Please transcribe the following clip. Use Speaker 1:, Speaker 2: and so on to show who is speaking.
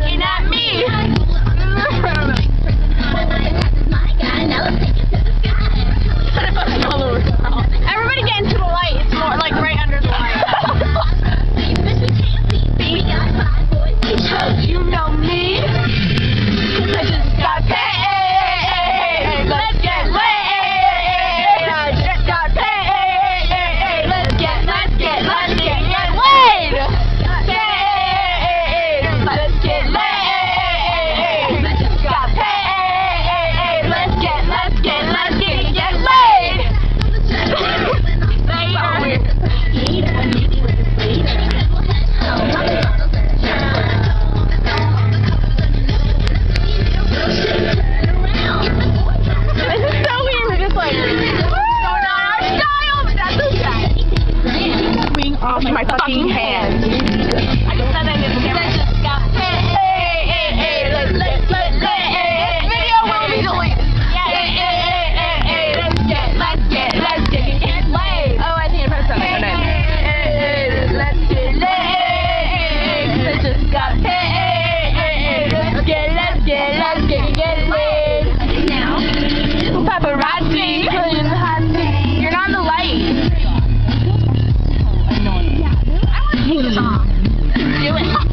Speaker 1: looking at my fucking hands. สอน